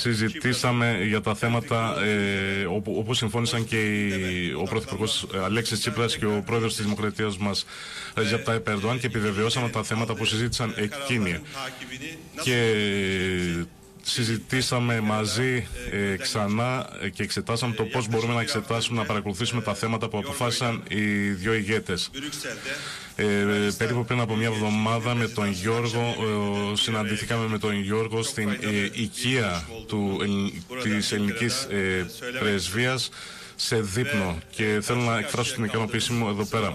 συζητήσαμε για τα θέματα ε, όπου, όπου συμφώνησαν και οι, ο Πρωθυπουργός Αλέξης Τσίπρας και ο Πρόεδρος της Δημοκρατίας μας Ρεζέπ Τάιπ Ερντοάν και επιβεβαιώσαμε τα θέματα που συζήτησαν εκείνοι. Και συζητήσαμε μαζί ε, ξανά και εξετάσαμε το πώς μπορούμε να εξετάσουμε, να παρακολουθήσουμε τα θέματα που αποφάσισαν οι δύο ηγέτες. Ε, περίπου πριν από μια εβδομάδα με τον Γιώργο ε, συναντηθήκαμε με τον Γιώργο στην ε, οικία του, της ελληνικής ε, πρεσβείας σε δείπνο και θέλω να εκφράσω την ικανοποίησή μου εδώ πέρα.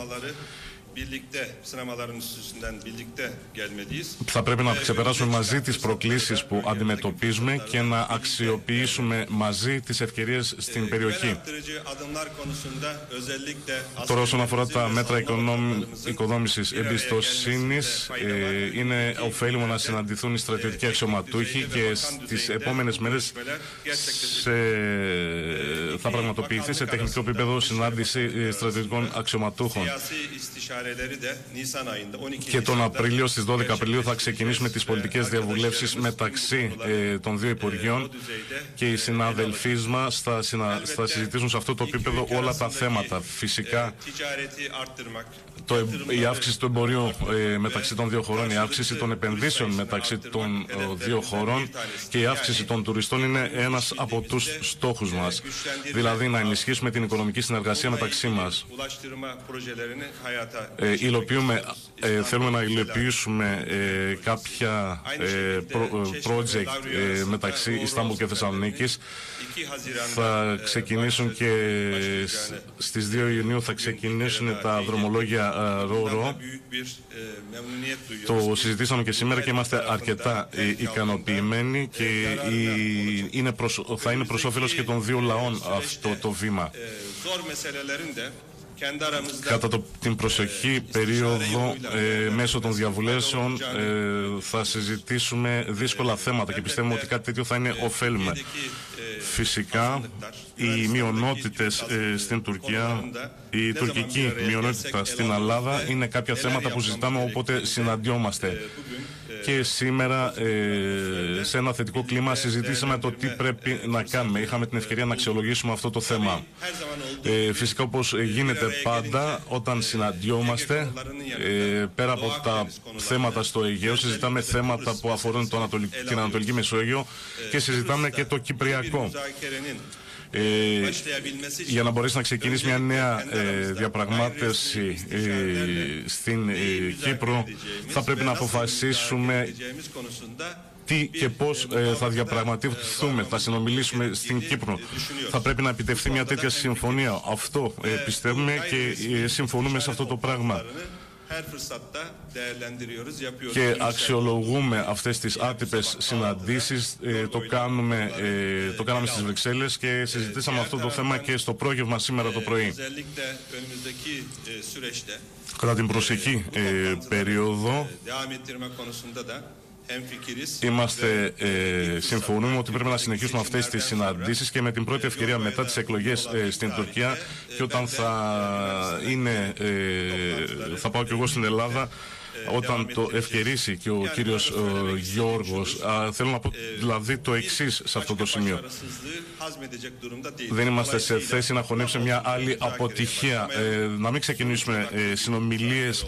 Θα πρέπει να ξεπεράσουμε μαζί τις προκλήσεις που αντιμετωπίζουμε και να αξιοποιήσουμε μαζί τις ευκαιρίες στην περιοχή. Τώρα όσον αφορά τα μέτρα οικοδόμησης εμπιστοσύνης, ε, είναι ωφέλιμο να συναντηθούν οι στρατιωτικοί αξιωματούχοι και στις επόμενες μέρες θα πραγματοποιηθεί σε τεχνικό επίπεδο συνάντηση ε, στρατιωτικών αξιωματούχων. Και τον Απρίλιο, στις 12 Απριλίου, θα ξεκινήσουμε τις πολιτικές διαβουλεύσεις μεταξύ ε, των δύο Υπουργείων και οι συναδελφοί μας θα, θα συζητήσουν σε αυτό το επίπεδο όλα τα θέματα. Φυσικά, το, η αύξηση του εμπορίου ε, μεταξύ των δύο χωρών, η αύξηση των επενδύσεων μεταξύ των ε, δύο χωρών και η αύξηση των τουριστών είναι ένας από τους στόχους μας. Δηλαδή να ενισχύσουμε την οικονομική συνεργασία μεταξύ μας. Ε, υλοποιούμε, ε, θέλουμε να υλοποιήσουμε ε, κάποια ε, project μεταξύ Ιστάμπουλ και Θεσσαλονίκης. Θα ξεκινήσουν και στις 2 Ιουνίου θα ξεκινήσουν τα δρομολόγια ρο Το συζητήσαμε και σήμερα και είμαστε αρκετά ικανοποιημένοι και είναι θα είναι προς όφελος και των δύο λαών αυτό το βήμα. Κατά το, την προσεχή περίοδο, ε, μέσω των διαβουλέσεων, ε, θα συζητήσουμε δύσκολα θέματα και πιστεύουμε ότι κάτι τέτοιο θα είναι ωφέλιμο. Φυσικά, οι μειονότητες ε, στην Τουρκία, η τουρκική μειονότητα στην Ελλάδα είναι κάποια θέματα που συζητάμε όποτε συναντιόμαστε και σήμερα ε, σε ένα θετικό κλίμα συζητήσαμε το τι πρέπει να κάνουμε. Είχαμε την ευκαιρία να αξιολογήσουμε αυτό το θέμα. Ε, φυσικά όπως γίνεται πάντα όταν συναντιόμαστε ε, πέρα από τα θέματα στο Αιγαίο συζητάμε θέματα που αφορούν το την Ανατολική Μεσόγειο και συζητάμε και το Κυπριακό. Ε, για να μπορέσει να ξεκινήσεις μια νέα ε, διαπραγμάτευση ε, στην ε, Κύπρο θα πρέπει να αποφασίσουμε τι και πώς θα διαπραγματευτούμε, θα συνομιλήσουμε στην Κύπρο. Θα πρέπει να επιτευχθεί μια τέτοια συμφωνία. Αυτό πιστεύουμε και συμφωνούμε σε αυτό το πράγμα και αξιολογούμε αυτές τις άτυπες συναντήσεις. Ε, το, κάνουμε, ε, το κάναμε στις Βρυξέλλες και συζητήσαμε αυτό το θέμα και στο πρόγευμα σήμερα το πρωί. Κατά την προσεχή ε, περίοδο Είμαστε, ε, συμφωνούμε ότι πρέπει να συνεχίσουμε αυτές τις συναντήσεις και με την πρώτη ευκαιρία μετά τις εκλογές ε, στην Τουρκία. και όταν θα είναι, ε, θα πάω και εγώ στην Ελλάδα όταν το ευκαιρίσει και ο κύριος ο Γιώργος θέλω να πω δηλαδή το εξής σε αυτό το σημείο. δεν είμαστε σε θέση να χωνέψουμε μια άλλη αποτυχία. να μην ξεκινήσουμε συνομιλίες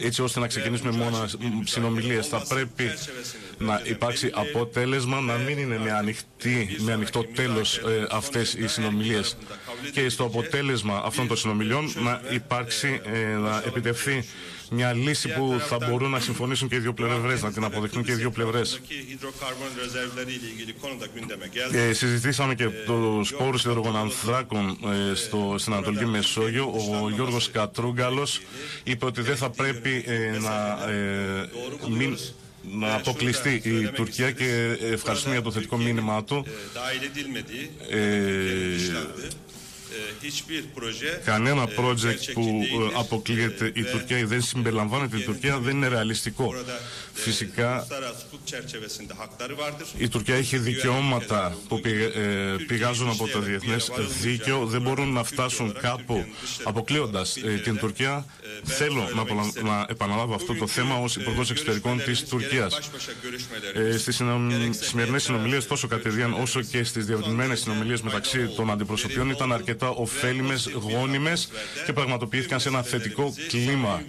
έτσι ώστε να ξεκινήσουμε μόνο συνομιλίες. Θα πρέπει να υπάρξει αποτέλεσμα, να μην είναι με, ανοιχτή, με ανοιχτό τέλος ε, αυτές οι συνομιλίες. Και στο αποτέλεσμα αυτών των συνομιλιών να υπάρξει, ε, να επιτευχθεί μια λύση που θα μπορούν να συμφωνήσουν και οι δύο πλευρές, να την αποδεχτούν και οι δύο πλευρές. Ε, συζητήσαμε και τους πόρου υδρογονανθράκων ε, στο, στην Ανατολική Μεσόγειο. Ο Γιώργος Κατρούγκαλο είπε ότι δεν θα πρέπει ε, να ε, μην να αποκλειστεί η Τουρκία και ευχαριστούμε για το θετικό μήνυμά του. Ε, Κανένα project που αποκλείεται η Τουρκία ή δεν συμπεριλαμβάνεται η Τουρκία δεν είναι ρεαλιστικό. Φυσικά η Τουρκία έχει δικαιώματα που πηγάζουν από το διεθνές δίκαιο, δεν μπορούν να φτάσουν κάπου. Αποκλείοντας την Τουρκία. Θέλω να, να επαναλάβω αυτό το θέμα ως Υπουργός Εξωτερικών της Τουρκίας. Ε, στις σημερινές συνομιλίες τόσο κατηδίαν όσο και στις διευρυμένες συνομιλίες μεταξύ των αντιπροσωπιών ήταν αρκετά ωφέλιμες, γόνιμες και πραγματοποιήθηκαν σε ένα θετικό κλίμα.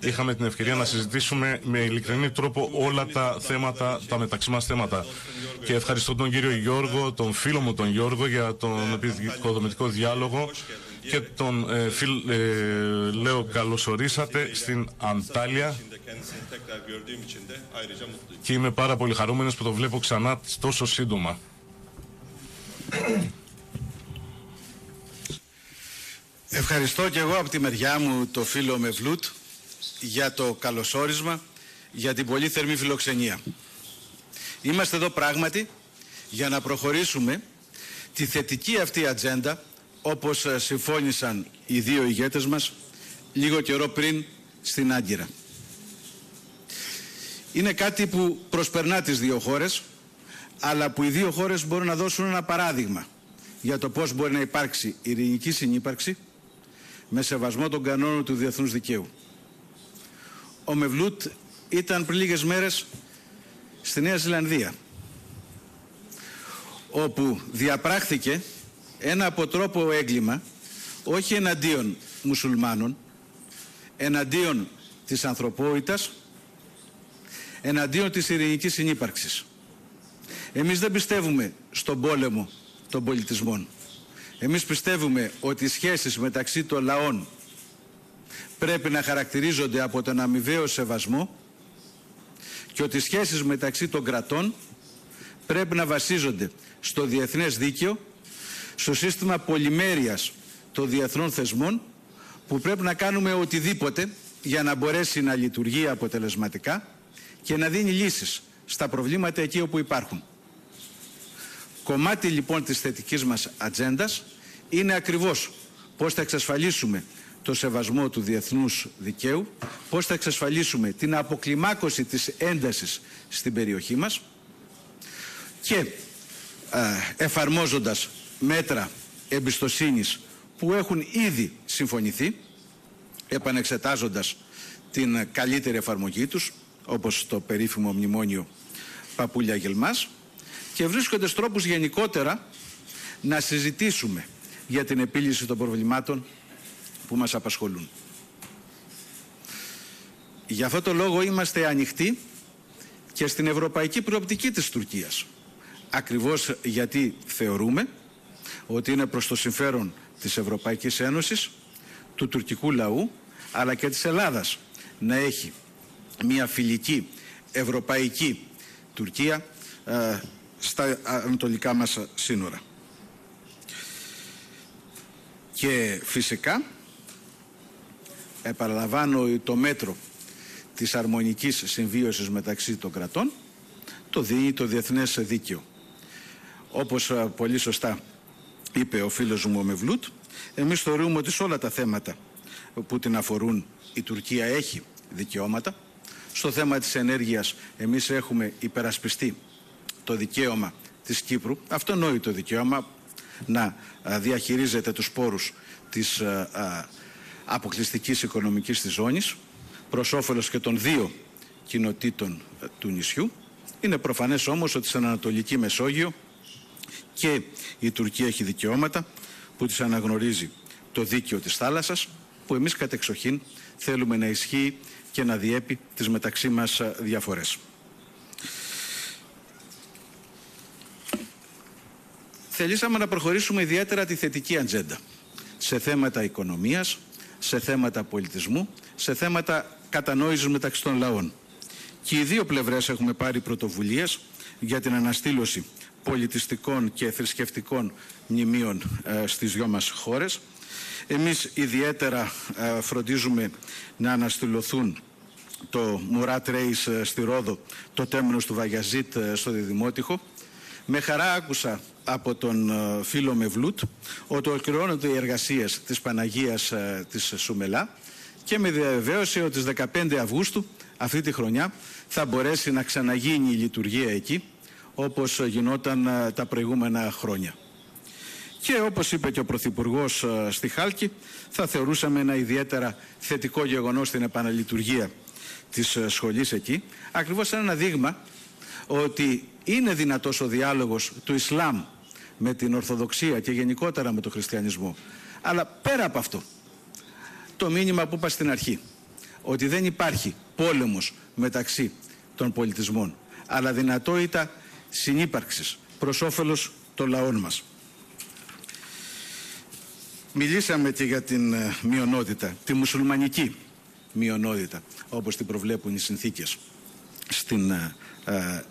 Είχαμε την ευκαιρία να συζητήσουμε με ειλικρινή τρόπο όλα τα θέματα, τα μεταξύ μας θέματα. Και ευχαριστώ τον κύριο Γιώργο, τον φίλο μου τον Γιώργο για τον επικοδομητικό διάλογο και τον ε, φίλ, ε, λέω καλωσορίσατε στην Αντάλια και είμαι πάρα πολύ χαρούμενος που το βλέπω ξανά τόσο σύντομα. Ευχαριστώ και εγώ από τη μεριά μου το φίλο Μευλούτ για το καλωσόρισμα, για την πολύ θερμή φιλοξενία. Είμαστε εδώ πράγματι για να προχωρήσουμε τη θετική αυτή ατζέντα όπως ε, συμφώνησαν οι δύο ηγέτες μας λίγο καιρό πριν στην Άγκυρα. Είναι κάτι που προσπερνά τις δύο χώρες αλλά που οι δύο χώρες μπορούν να δώσουν ένα παράδειγμα για το πώς μπορεί να υπάρξει ειρηνική συνύπαρξη με σεβασμό των κανόνων του διεθνούς δικαίου. Ο Μευλούτ ήταν πριν λίγες μέρες στη Νέα Ζηλανδία όπου διαπράχθηκε ένα αποτρόπο έγκλημα όχι εναντίον μουσουλμάνων εναντίον της ανθρωπότητας εναντίον της ειρηνικής συνύπαρξης. Εμείς δεν πιστεύουμε στον πόλεμο των πολιτισμών. Εμείς πιστεύουμε ότι οι σχέσεις μεταξύ των λαών πρέπει να χαρακτηρίζονται από τον αμοιβαίο σεβασμό και ότι οι σχέσεις μεταξύ των κρατών πρέπει να βασίζονται στο διεθνές δίκαιο, στο σύστημα πολυμέρειας των διεθνών θεσμών που πρέπει να κάνουμε οτιδήποτε για να μπορέσει να λειτουργεί αποτελεσματικά και να δίνει λύσεις στα προβλήματα εκεί όπου υπάρχουν. Κομμάτι λοιπόν της θετικής μας ατζέντας είναι ακριβώς πώς θα εξασφαλίσουμε το σεβασμό του διεθνούς δικαίου, πώς θα εξασφαλίσουμε την αποκλιμάκωση της έντασης στην περιοχή μας και ε, εφαρμόζοντας μέτρα εμπιστοσύνης που έχουν ήδη συμφωνηθεί, επανεξετάζοντας την καλύτερη εφαρμογή τους, όπως το περίφημο μνημόνιο Παπούλια Γελμάς, και βρίσκονται τρόπους γενικότερα να συζητήσουμε για την επίλυση των προβλημάτων που μας απασχολούν. Για αυτό το λόγο είμαστε ανοιχτοί και στην ευρωπαϊκή προοπτική της Τουρκίας. Ακριβώς γιατί θεωρούμε ότι είναι προς το συμφέρον της Ευρωπαϊκής Ένωσης, του τουρκικού λαού, αλλά και της Ελλάδας να έχει μια φιλική ευρωπαϊκή Τουρκία ε, στα ανατολικά μας σύνορα. Και φυσικά επαναλαμβάνω το μέτρο της αρμονικής συμβίωσης μεταξύ των κρατών το δίνει το διεθνές δίκαιο. Όπως πολύ σωστά είπε ο φίλος μου ο Μευλούτ, εμείς θεωρούμε ότι σε όλα τα θέματα που την αφορούν η Τουρκία έχει δικαιώματα. Στο θέμα της ενέργειας εμείς έχουμε υπερασπιστεί το δικαίωμα της Κύπρου, αυτονόητο δικαίωμα να διαχειρίζεται τους πόρους της αποκλειστικής οικονομικής της ζώνης προς όφελος και των δύο κοινοτήτων του νησιού. Είναι προφανές όμως ότι στην Ανατολική Μεσόγειο και η Τουρκία έχει δικαιώματα που της αναγνωρίζει το δίκαιο της θάλασσας που εμείς κατεξοχήν θέλουμε να ισχύει και να διέπει τις μεταξύ μας διαφορές. Θελήσαμε να προχωρήσουμε ιδιαίτερα τη θετική ατζέντα σε θέματα οικονομίας, σε θέματα πολιτισμού, σε θέματα κατανόησης μεταξύ των λαών. Και οι δύο πλευρές έχουμε πάρει πρωτοβουλίες για την αναστήλωση πολιτιστικών και θρησκευτικών μνημείων ε, στις δυο μας χώρες. Εμείς ιδιαίτερα ε, φροντίζουμε να αναστηλωθούν το Μουράτ Ρέις ε, στη Ρόδο, το τέμνος του Βαγιαζίτ ε, στο Διδημότυχο, Με χαρά άκουσα από τον ε, φίλο Μευλούτ ότι ολοκληρώνονται οι εργασίες της Παναγίας ε, της Σουμελά και με διαβεβαίωση ότι στις 15 Αυγούστου αυτή τη χρονιά θα μπορέσει να ξαναγίνει η λειτουργία εκεί όπως γινόταν ε, τα προηγούμενα χρόνια. Και όπως είπε και ο Πρωθυπουργός στη Χάλκη θα θεωρούσαμε ένα ιδιαίτερα θετικό γεγονός στην επαναλειτουργία της σχολής εκεί ακριβώς ένα δείγμα ότι είναι δυνατός ο διάλογος του Ισλάμ με την Ορθοδοξία και γενικότερα με τον Χριστιανισμό. Αλλά πέρα από αυτό, το μήνυμα που είπα στην αρχή, ότι δεν υπάρχει πόλεμος μεταξύ των πολιτισμών, αλλά δυνατότητα συνύπαρξης προς όφελος των λαών μας. Μιλήσαμε και για την ε, μειονότητα, τη μουσουλμανική μειονότητα, όπως την προβλέπουν οι συνθήκες στην ε, ε,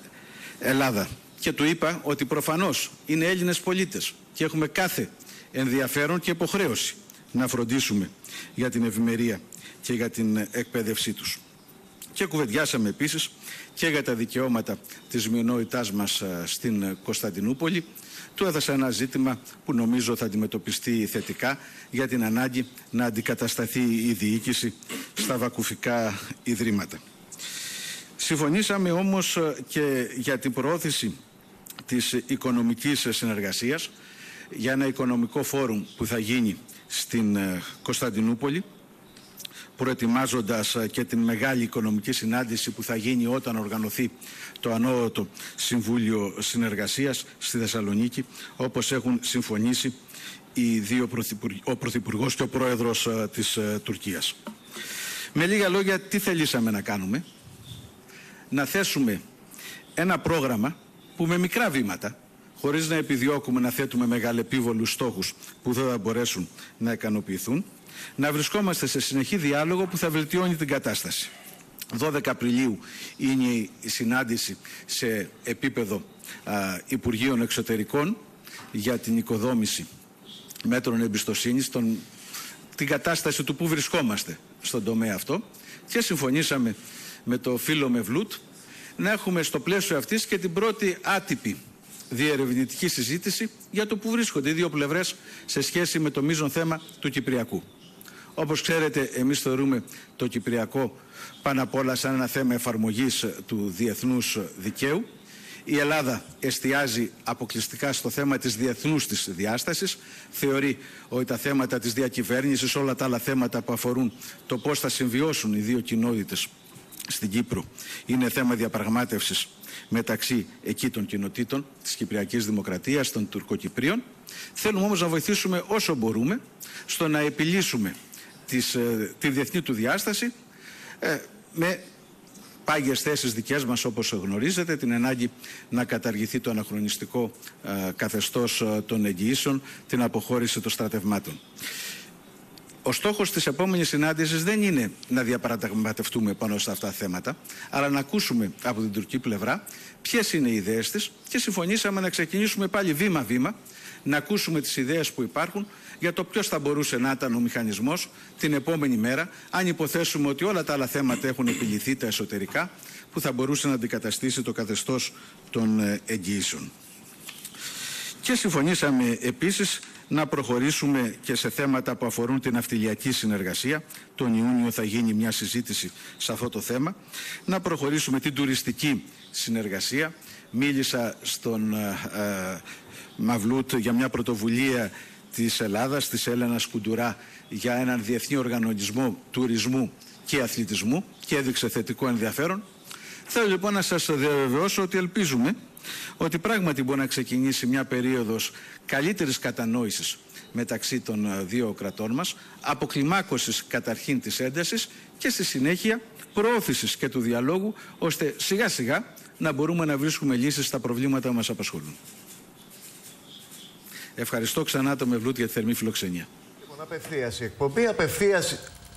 Ελλάδα και του είπα ότι προφανώς είναι Έλληνες πολίτες και έχουμε κάθε ενδιαφέρον και υποχρέωση να φροντίσουμε για την ευημερία και για την εκπαίδευσή τους. Και κουβεντιάσαμε επίσης και για τα δικαιώματα της μειονότητάς μας στην Κωνσταντινούπολη. Του έδωσα ένα ζήτημα που νομίζω θα αντιμετωπιστεί θετικά για την ανάγκη να αντικατασταθεί η διοίκηση στα βακουφικά ιδρύματα. Συμφωνήσαμε όμως και για την προώθηση της οικονομικής συνεργασίας για ένα οικονομικό φόρουμ που θα γίνει στην ε, Κωνσταντινούπολη προετοιμάζοντας ε, και την μεγάλη οικονομική συνάντηση που θα γίνει όταν οργανωθεί το Ανώτατο Συμβούλιο Συνεργασίας στη Θεσσαλονίκη όπως έχουν συμφωνήσει οι δύο ο Πρωθυπουργός και ο Πρόεδρος ε, της Τουρκίας. Με λίγα λόγια τι θελήσαμε να κάνουμε; Να θέσουμε ένα πρόγραμμα που με μικρά βήματα, χωρίς να επιδιώκουμε να θέτουμε μεγαλεπίβολους στόχους που δεν θα μπορέσουν να ικανοποιηθούν, να βρισκόμαστε σε συνεχή διάλογο που θα βελτιώνει την κατάσταση. 12 Απριλίου είναι η συνάντηση σε επίπεδο α, Υπουργείων Εξωτερικών για την οικοδόμηση μέτρων εμπιστοσύνης, την κατάσταση του που βρισκόμαστε στον τομέα αυτό και συμφωνήσαμε με το φίλο Μευλούτ να έχουμε στο πλαίσιο αυτής και την πρώτη άτυπη διερευνητική συζήτηση για το που βρίσκονται οι δύο πλευρές σε σχέση με το μείζον θέμα του Κυπριακού. Όπως ξέρετε, εμείς θεωρούμε το Κυπριακό πάνω απ' όλα σαν ένα θέμα εφαρμογής του διεθνούς δικαίου. Η Ελλάδα εστιάζει αποκλειστικά στο θέμα της διεθνούς της διάστασης. Θεωρεί ότι τα θέματα της διακυβέρνησης, όλα τα άλλα θέματα που αφορούν το πώς θα συμβιώσουν οι δύο κοινότητες στην Κύπρο είναι θέμα διαπραγμάτευσης μεταξύ εκεί των κοινοτήτων της Κυπριακής Δημοκρατίας, των Τουρκοκυπρίων. Θέλουμε όμως να βοηθήσουμε όσο μπορούμε στο να επιλύσουμε τις, ε, τη διεθνή του διάσταση ε, με πάγιες θέσεις δικές μας όπως γνωρίζετε, την ανάγκη να καταργηθεί το αναχρονιστικό ε, καθεστώς ε, των εγγυήσεων, την αποχώρηση των στρατευμάτων. Ο στόχος της επόμενης συνάντησης δεν είναι να διαπραγματευτούμε πάνω σε αυτά τα θέματα, αλλά να ακούσουμε από την τουρκική πλευρά ποιες είναι οι ιδέες της και συμφωνήσαμε να ξεκινήσουμε πάλι βήμα-βήμα να ακούσουμε τις ιδέες που υπάρχουν για το ποιος θα μπορούσε να ήταν ο μηχανισμός την επόμενη μέρα, αν υποθέσουμε ότι όλα τα άλλα θέματα έχουν επιληθεί τα εσωτερικά, που θα μπορούσε να αντικαταστήσει το καθεστώς των ε, εγγυήσεων. Και συμφωνήσαμε επίσης να προχωρήσουμε και σε θέματα που αφορούν την αυτιλιακή συνεργασία. Τον Ιούνιο θα γίνει μια συζήτηση σε αυτό το θέμα. Να προχωρήσουμε την τουριστική συνεργασία. Μίλησα στον ε, ε Μαυλούτ για μια πρωτοβουλία της Ελλάδας, της Έλενας Κουντουρά, για έναν διεθνή οργανισμό τουρισμού και αθλητισμού και έδειξε θετικό ενδιαφέρον. Θέλω λοιπόν να σας διαβεβαιώσω ότι ελπίζουμε ότι πράγματι μπορεί να ξεκινήσει μια περίοδος καλύτερης κατανόησης μεταξύ των ε, δύο κρατών μας, αποκλιμάκωσης καταρχήν της έντασης και στη συνέχεια προώθησης και του διαλόγου, ώστε σιγά σιγά να μπορούμε να βρίσκουμε λύσεις στα προβλήματα που μας απασχολούν. Ευχαριστώ ξανά το Μευλούτ για τη θερμή φιλοξενία. Λοιπόν, απευθείας η εκπομπή, απευθείας